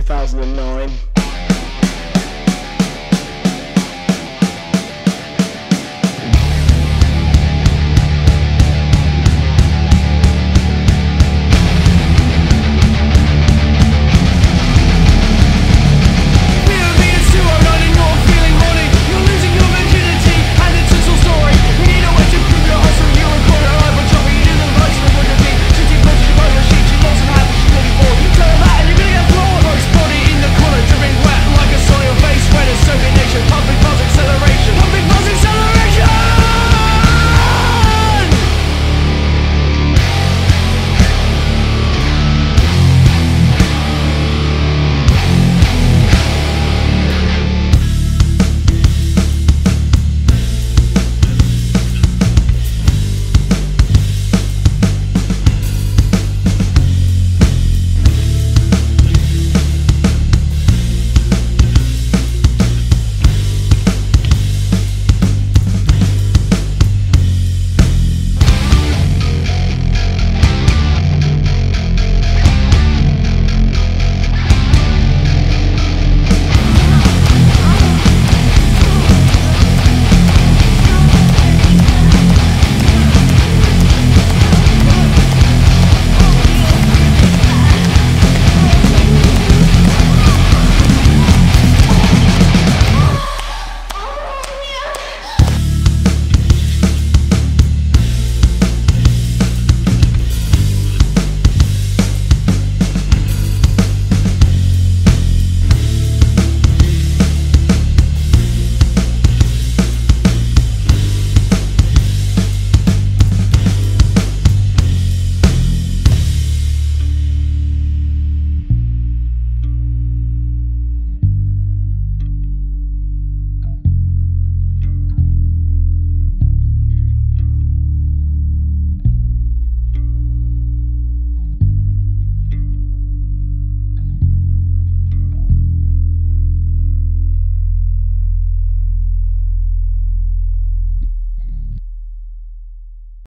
2009